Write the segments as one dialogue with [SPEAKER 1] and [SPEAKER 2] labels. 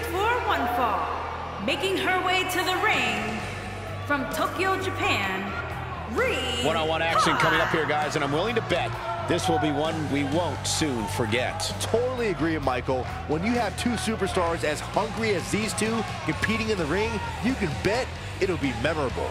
[SPEAKER 1] following contest is scheduled for one fall. Making her way to the ring from Tokyo, Japan, Rhea
[SPEAKER 2] One-on-one action coming up here, guys, and I'm willing to bet this will be one we won't soon forget.
[SPEAKER 3] Totally agree, Michael. When you have two superstars as hungry as these two competing in the ring, you can bet it'll be memorable.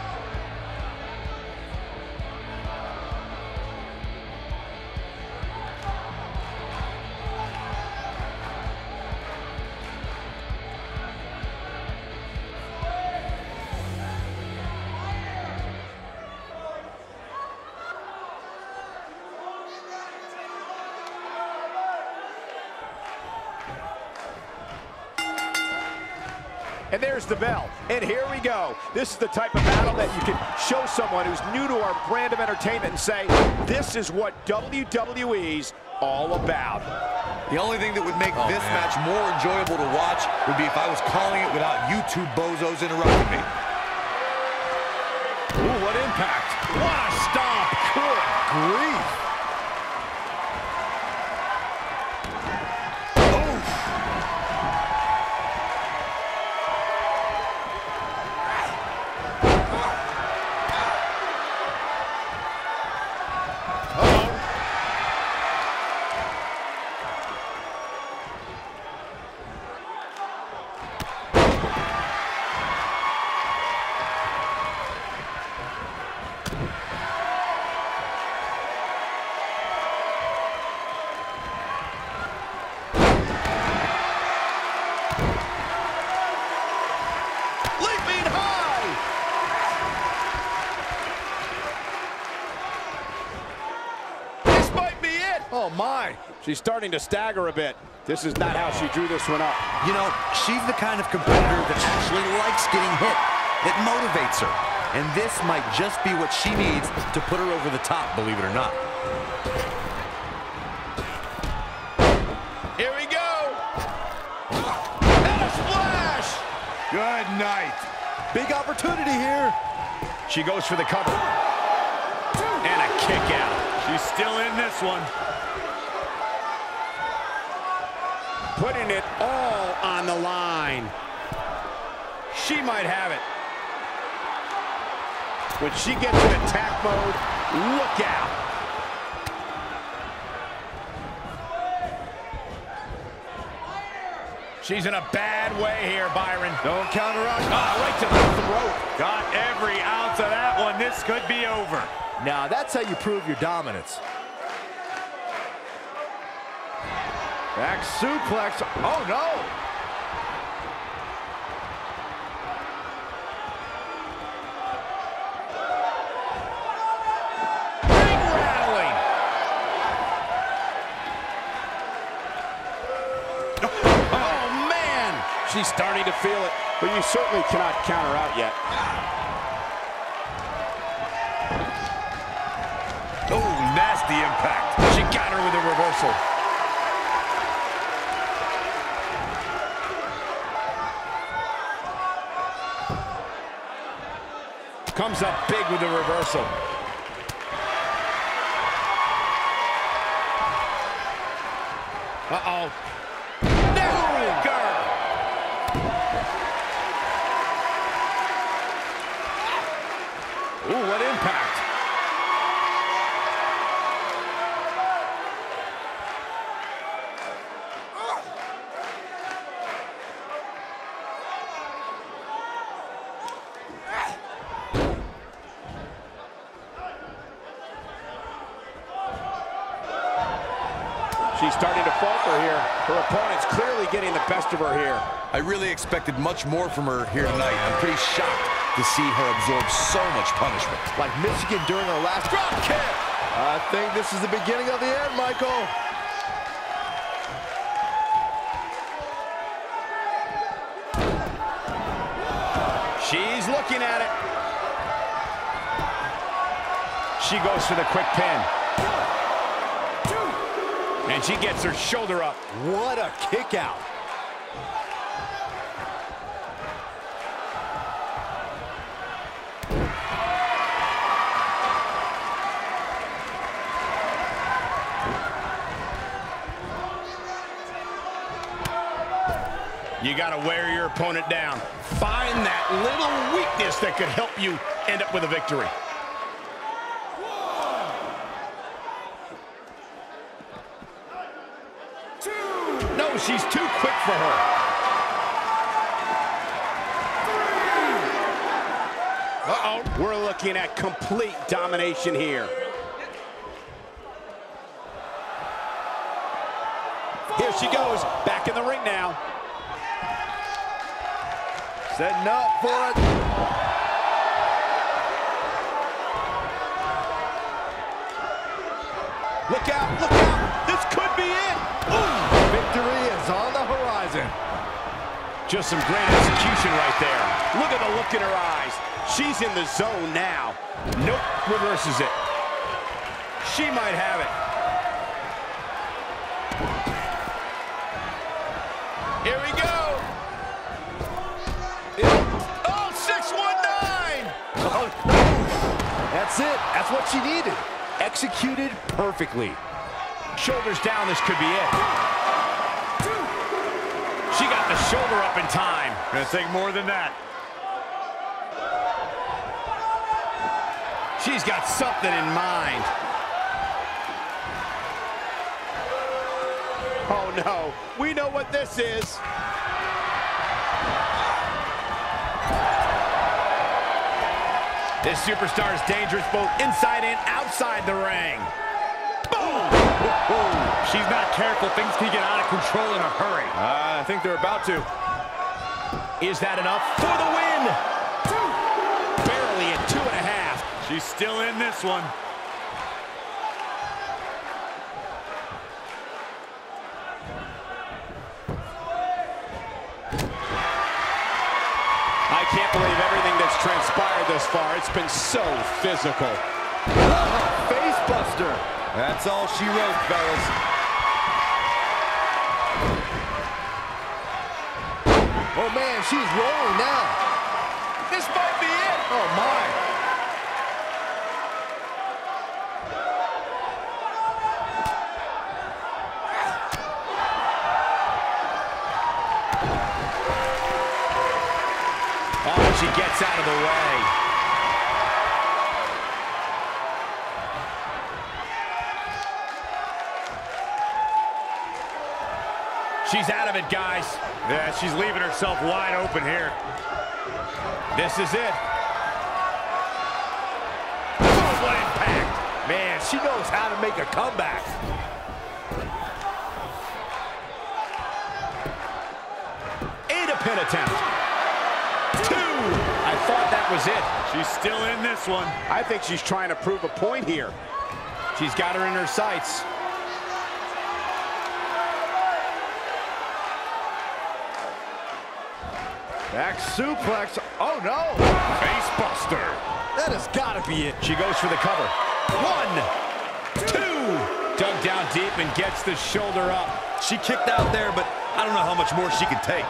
[SPEAKER 4] And there's the bell. And here we go. This is the type of battle that you can show someone who's new to our brand of entertainment and say, this is what WWE's all about.
[SPEAKER 5] The only thing that would make
[SPEAKER 2] Oh,
[SPEAKER 5] this
[SPEAKER 2] man.
[SPEAKER 5] match more enjoyable to watch would be if I was calling it without you two bozos interrupting me.
[SPEAKER 4] Ooh, what impact. What a stomp. Good grief. She's starting to stagger a bit. This is not how she drew this one up.
[SPEAKER 5] You know, she's the kind of competitor that actually likes getting hit. It motivates her. And this might just be what she needs to put her over the top, believe it or not.
[SPEAKER 4] Here we go. And a splash.
[SPEAKER 5] Good night.
[SPEAKER 3] Big opportunity here.
[SPEAKER 4] She goes for the cover. And a kick out. She's still in this one. Putting it all on the line. She might have it. When she gets in attack mode, look out. She's in a bad way here, Byron. Don't count her out. Ah, right to the throat. Got every ounce of that one. This could be over.
[SPEAKER 3] Now, that's how you prove your dominance.
[SPEAKER 4] Back suplex. Oh, no. Ring rattling. Oh, man. She's starting to feel it, but you certainly cannot count her out yet. Oh, nasty impact. She got her with a reversal. Comes up big with the reversal. Uh-oh. Ooh, what impact. She's starting to falter here. Her opponent's clearly getting the best of her here.
[SPEAKER 5] I really expected much more from her here tonight. I'm pretty shocked to see her absorb so much punishment.
[SPEAKER 3] Like Michigan during our last
[SPEAKER 4] Drop kick!
[SPEAKER 3] I think this is the beginning of the end, Michael.
[SPEAKER 4] She's looking at it. She goes for the quick pin. And she gets her shoulder up.
[SPEAKER 3] What a kick out.
[SPEAKER 4] You got to wear your opponent down. Find that little weakness that could help you end up with a victory. No, she's too quick for her. Uh-oh. We're looking at complete domination here. Here she goes, back in the ring now.
[SPEAKER 3] Setting up for it.
[SPEAKER 4] Look out, look out. This could be it.
[SPEAKER 3] Victory is on the horizon.
[SPEAKER 4] Just some great execution right there. Look at the look in her eyes. She's in the zone now. Nope, reverses it. She might have it. Here we go. Oh, 619!
[SPEAKER 3] That's it. That's what she needed. Executed perfectly.
[SPEAKER 4] Shoulders down, this could be it. She got the shoulder up in time.
[SPEAKER 2] Gonna take more than that.
[SPEAKER 4] She's got something in mind. Oh no, we know what this is. This superstar is dangerous both inside and outside the ring. Boom!
[SPEAKER 2] She's not careful. Things can get out of control in a hurry. Uh, I think they're about to.
[SPEAKER 4] Is that enough for the win? Barely at two and a half.
[SPEAKER 2] She's still in this one.
[SPEAKER 4] I can't believe everything that's transpired thus far. It's been so physical.
[SPEAKER 3] Face buster.
[SPEAKER 5] That's all she wrote, fellas.
[SPEAKER 3] Oh man, she's rolling now.
[SPEAKER 4] She's out of it, guys.
[SPEAKER 2] Yeah, she's leaving herself wide open here.
[SPEAKER 4] This is it. Oh, what impact.
[SPEAKER 3] Man, she knows how to make a comeback.
[SPEAKER 4] Eight a pin attempt. Two. I thought that was it.
[SPEAKER 2] She's still in this one.
[SPEAKER 4] I think she's trying to prove a point here. She's got her in her sights.
[SPEAKER 3] Back suplex. Oh no.
[SPEAKER 2] Face buster.
[SPEAKER 3] That has got to be it.
[SPEAKER 4] She goes for the cover. One, two. Dug down deep and gets the shoulder up.
[SPEAKER 5] She kicked out there, but I don't know how much more she can take.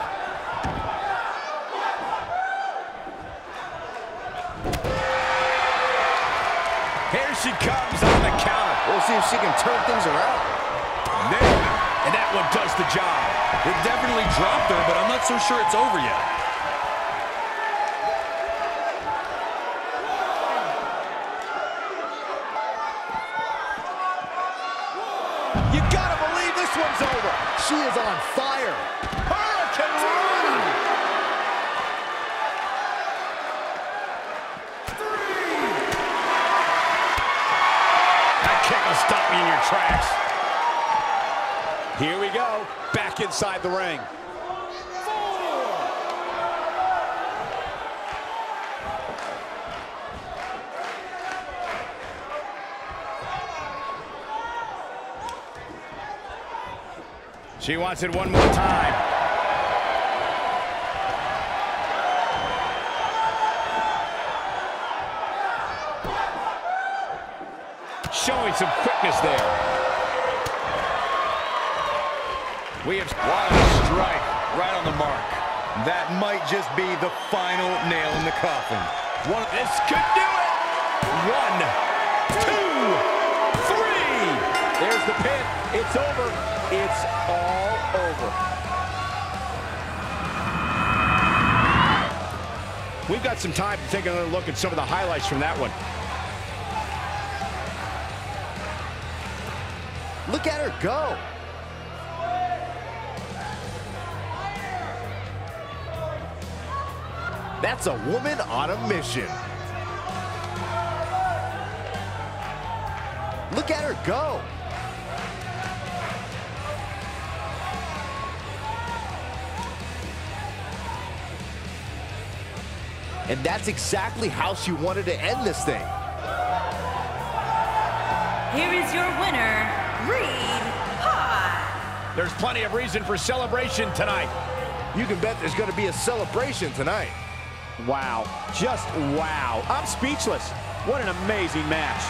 [SPEAKER 4] Here she comes on the counter.
[SPEAKER 3] We'll see if she can turn things around.
[SPEAKER 4] Nailed it. And that one does the job.
[SPEAKER 5] It definitely dropped her, but I'm not so sure it's over yet.
[SPEAKER 3] You gotta believe this one's over. She is on fire. Hurricanrana.
[SPEAKER 4] That kick will stop you in your tracks. Here we go. Back inside the ring. She wants it one more time. Showing some quickness there. We have...
[SPEAKER 5] What a strike. Right on the mark. That might just be the final nail in the coffin.
[SPEAKER 4] One, this could do it. One,
[SPEAKER 2] The pin. It's over. It's all over.
[SPEAKER 4] We've got some time to take another look at some of the highlights from that one.
[SPEAKER 3] Look at her go. That's a woman on a mission. Look at her go. And that's exactly how she wanted to end this thing.
[SPEAKER 1] Here is your winner, Reed Hot.
[SPEAKER 4] There's plenty of reason for celebration tonight.
[SPEAKER 3] You can bet there's going to be a celebration tonight.
[SPEAKER 2] Wow. Just wow. I'm speechless. What an amazing match.